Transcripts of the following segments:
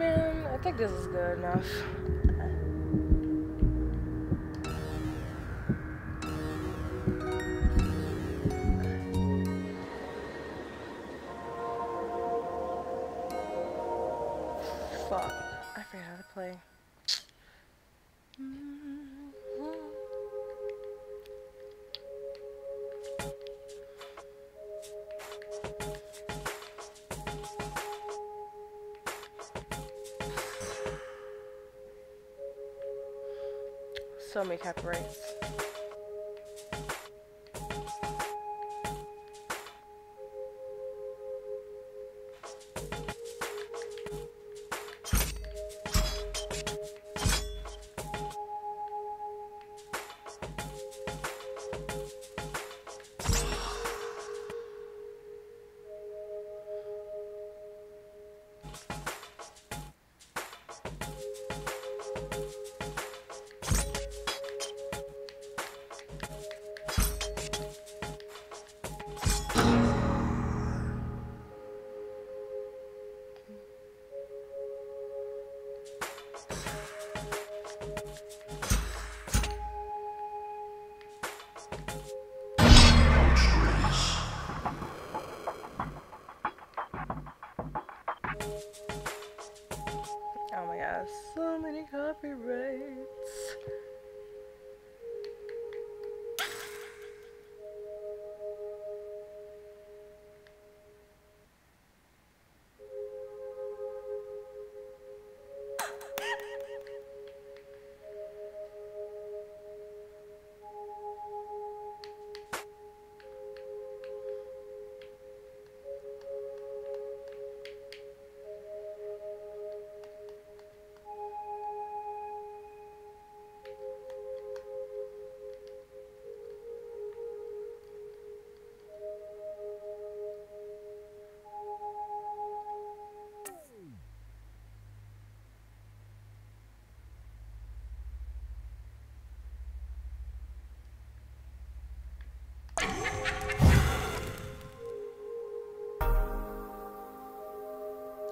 Man, I think this is good enough. Fuck. I forgot how to play. So copyrights. Oh happy birthday.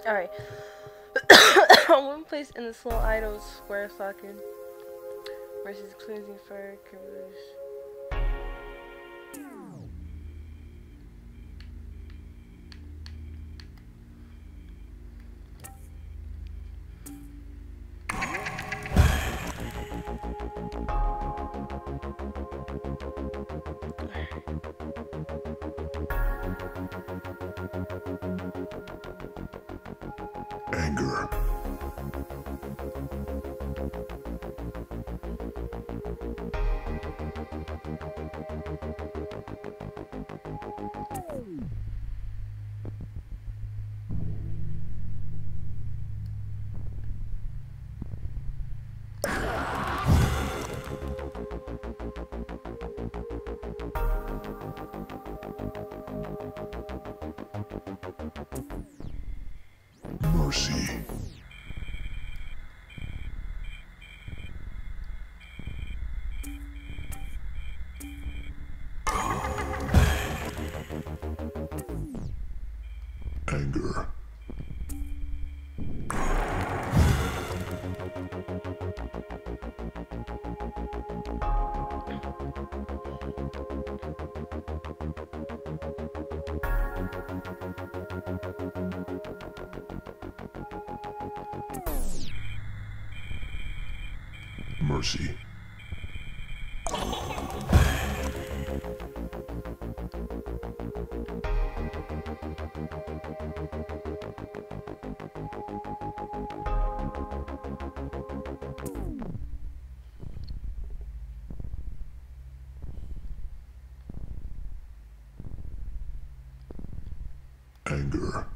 Alright. One place in the small idol square socket versus cleansing fire caboose. Anger. Anger. Mercy. anger.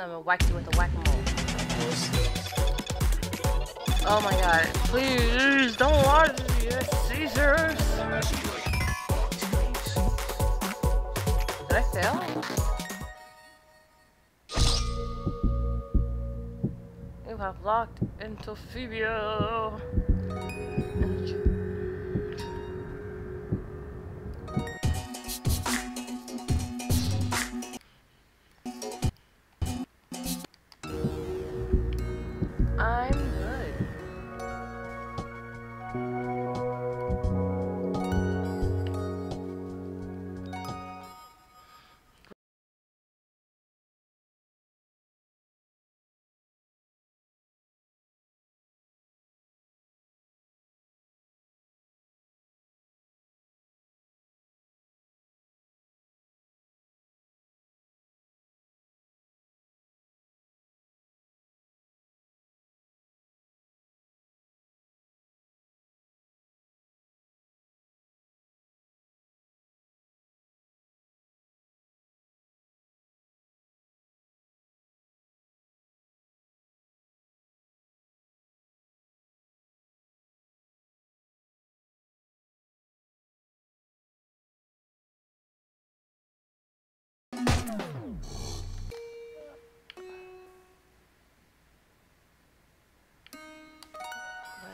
I'm gonna whack you with a whack-a-mole. Oh my god. Please don't watch it, Caesars. Did I fail? You have locked into Phoebia.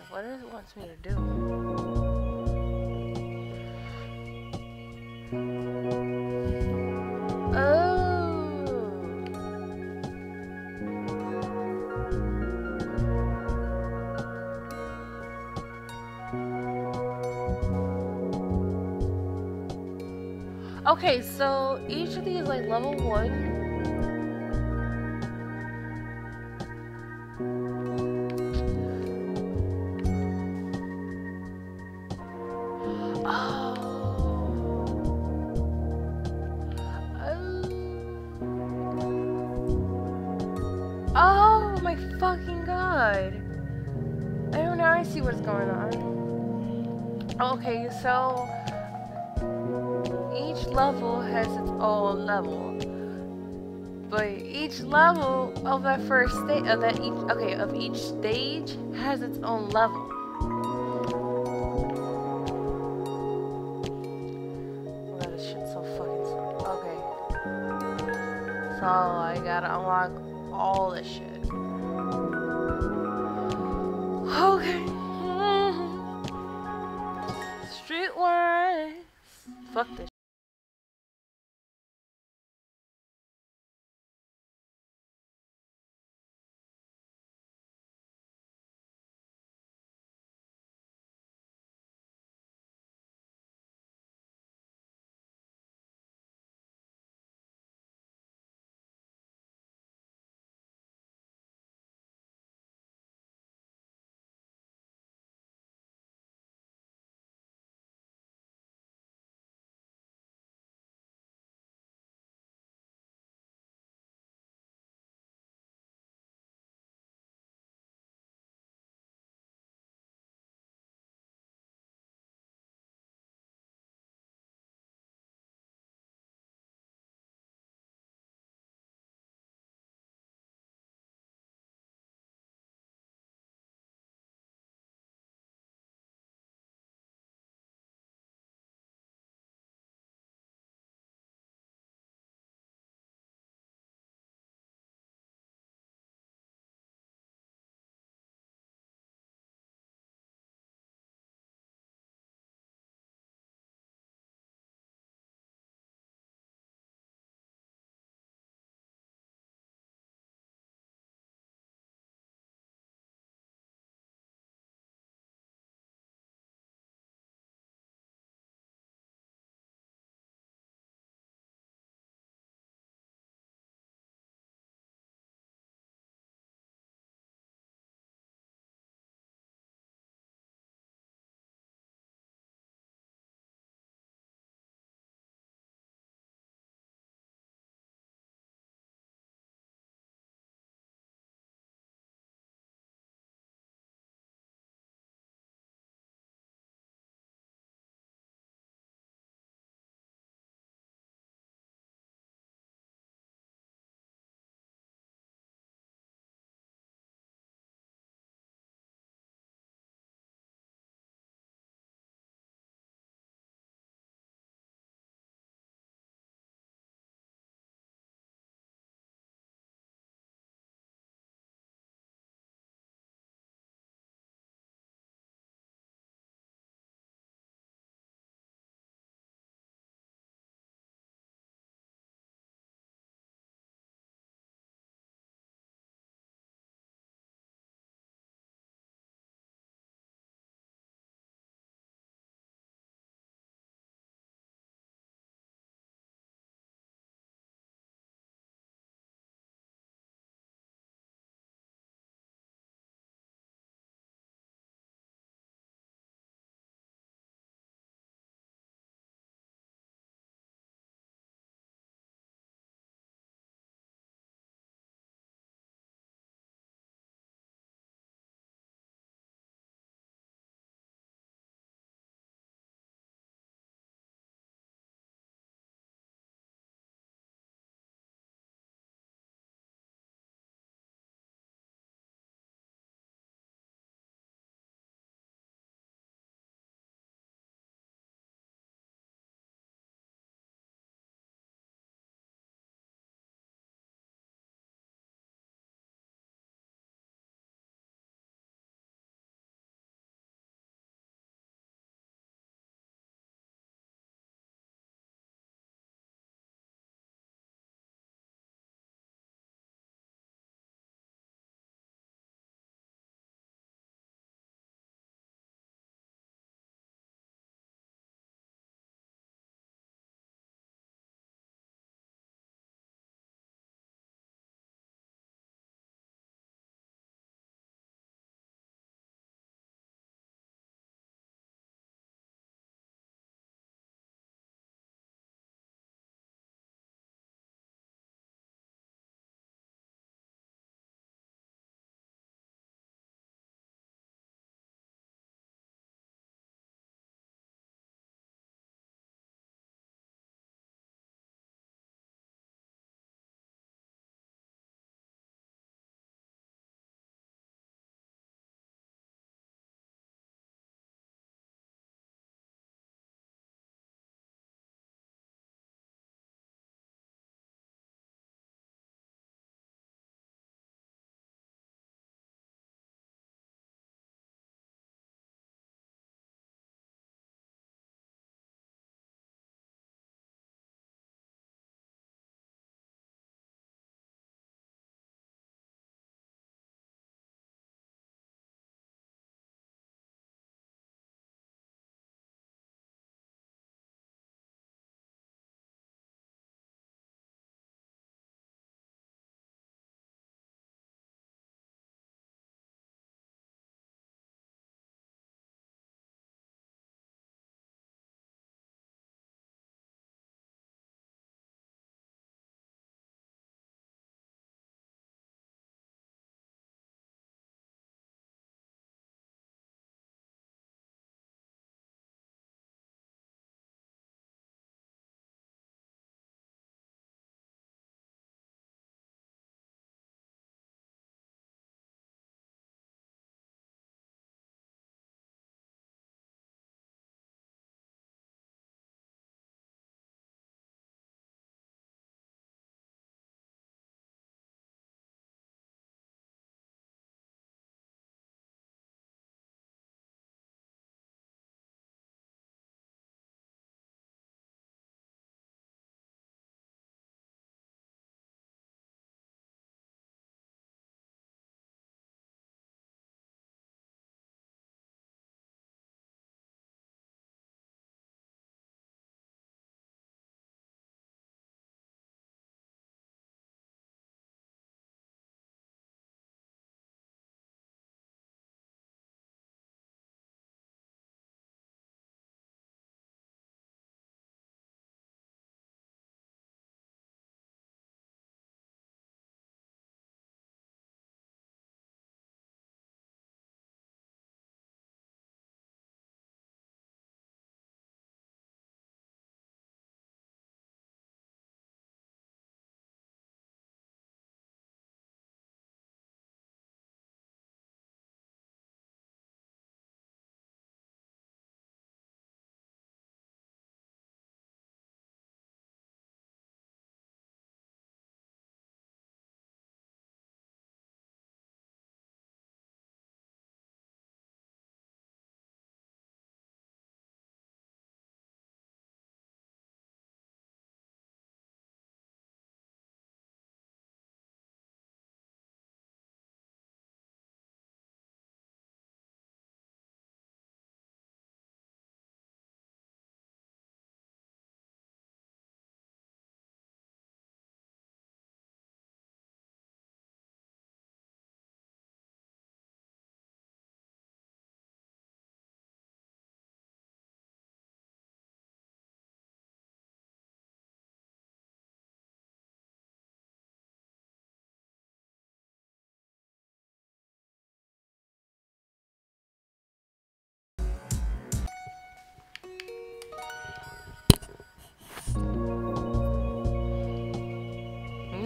What does it wants me to do? Okay, so each of these like level one. Level of that first stage of that each okay, of each stage has its own level. Oh this shit's so fucking slow. Okay. So I gotta unlock all this shit. Okay. Streetwise. Fuck this.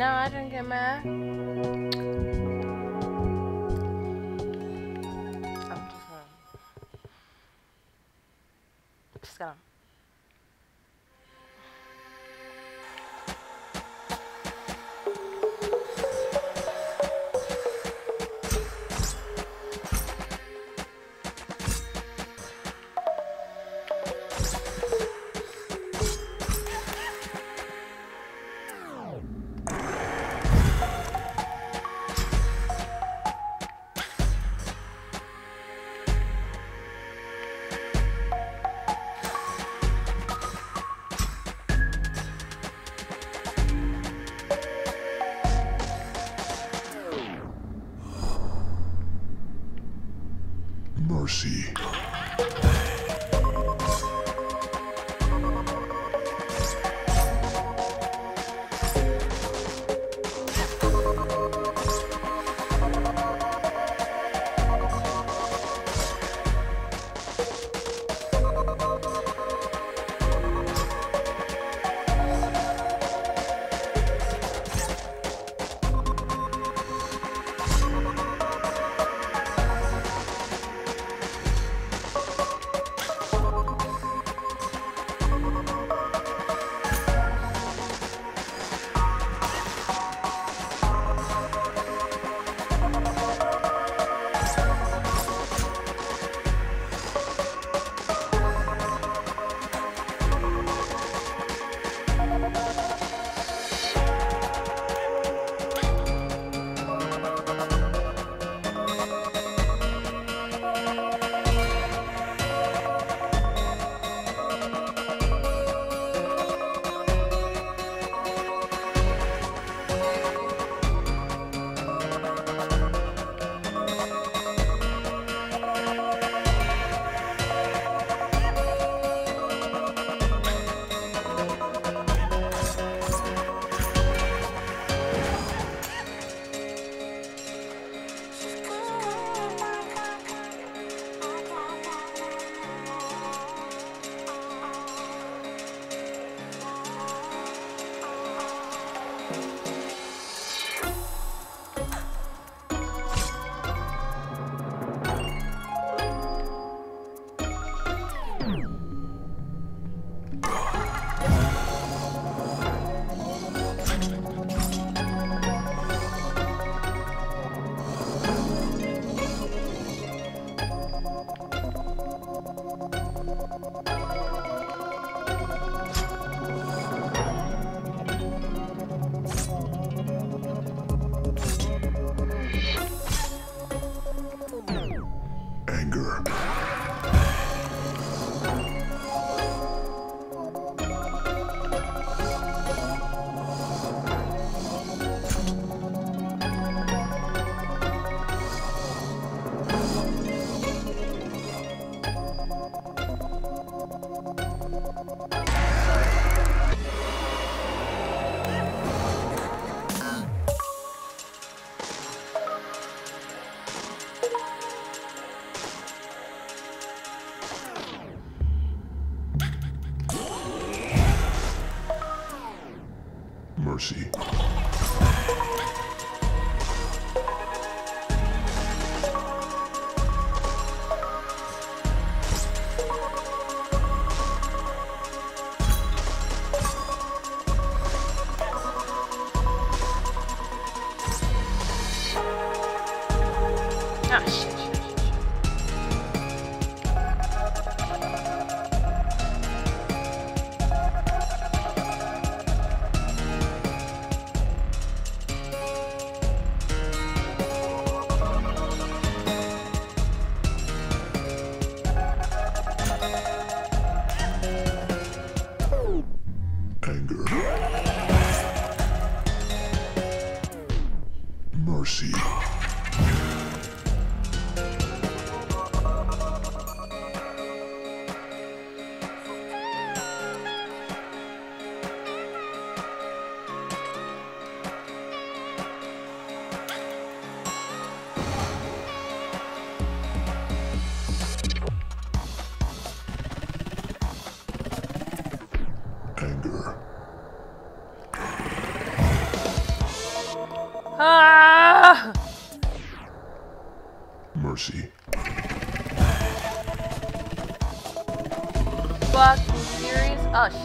No, I didn't get mad.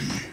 Mercy.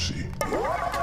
Mercy.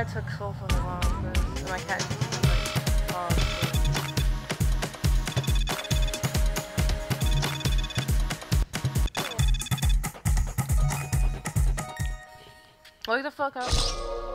It took so long. This. My cat. Oh, shit. Wake the fuck up.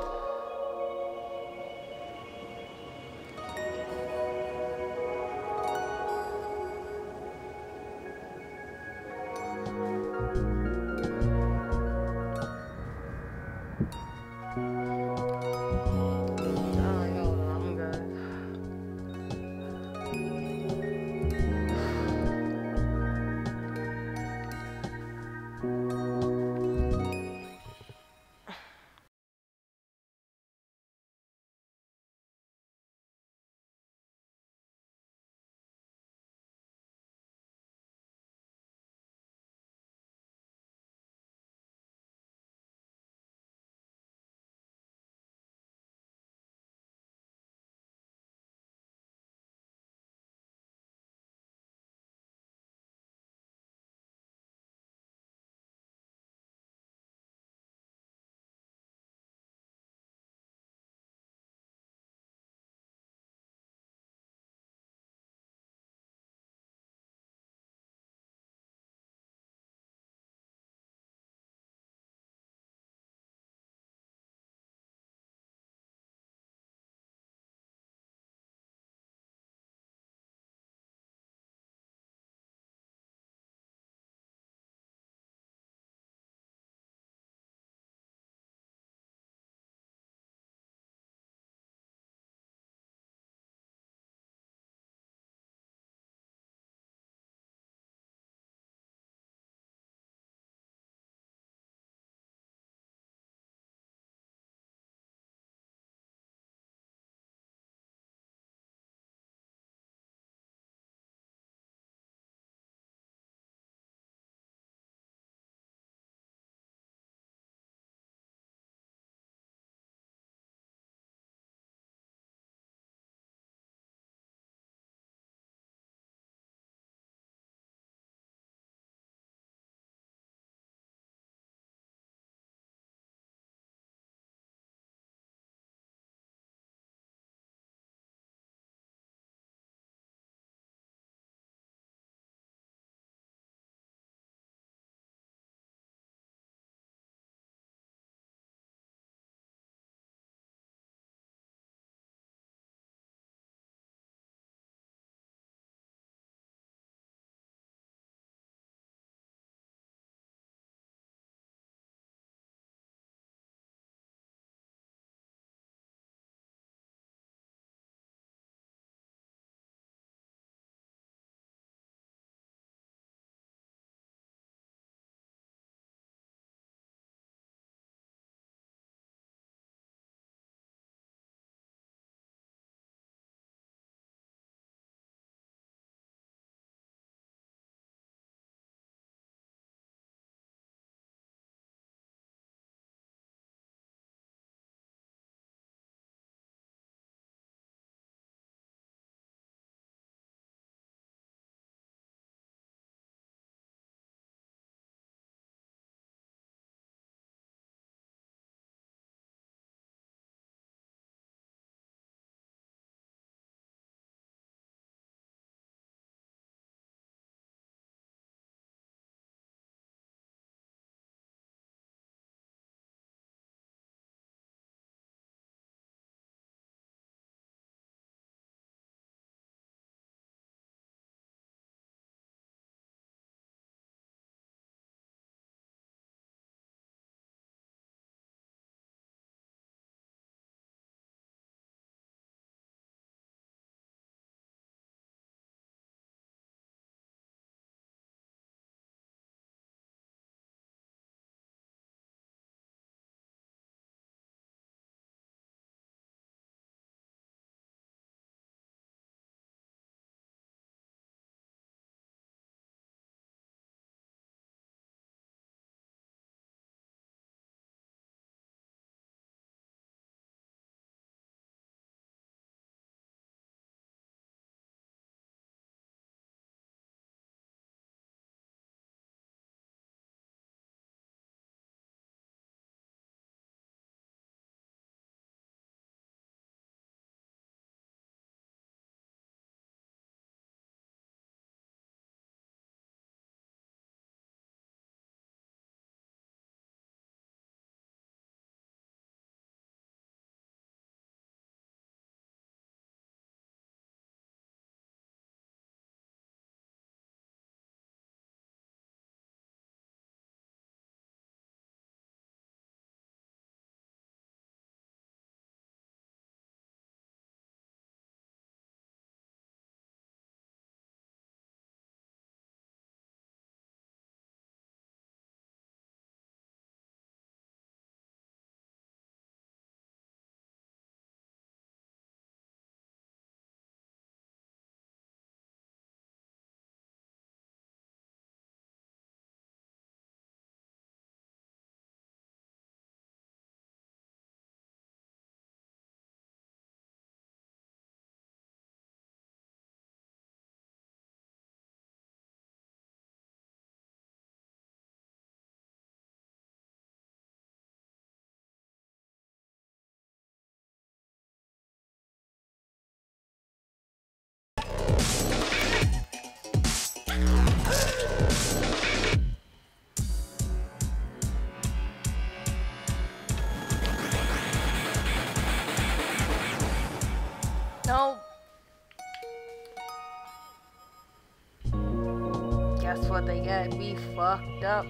They get. Me fucked up.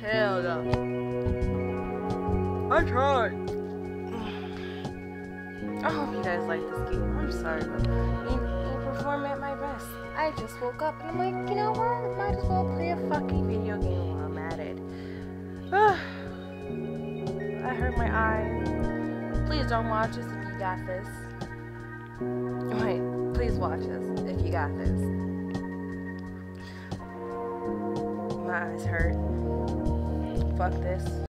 Hell no. I tried. I hope you guys like this game. I'm sorry, but you, you perform at my best. I just woke up and I'm like, you know what? Might as well play a fucking video game while I'm at it. I hurt my eye. Please don't watch this if you got this. Wait, please watch this if you got this. My eyes hurt. Fuck this.